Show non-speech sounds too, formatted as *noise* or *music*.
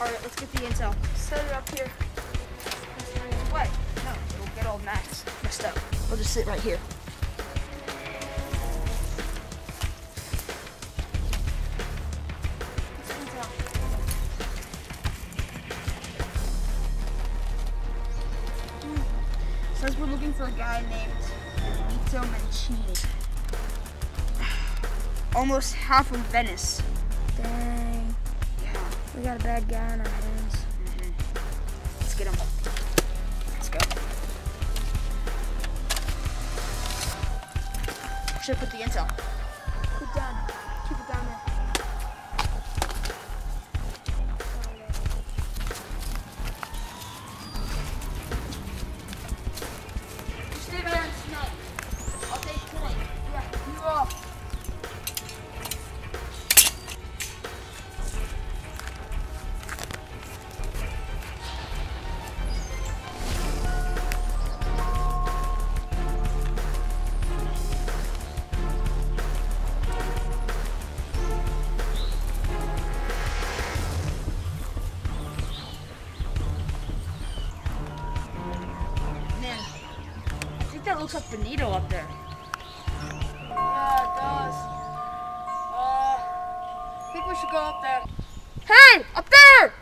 Alright, let's get the intel. Set it up here. What? No, it'll get all Max messed up. We'll just sit right here. says we're looking for a guy named Vito Mancini. *sighs* Almost half of Venice. Dang. We got a bad guy on our hands. Mm-hmm. Let's get him. Let's go. Should put the intel. I looks like Benito up there. Yeah, it does. Uh, I think we should go up there. Hey, up there!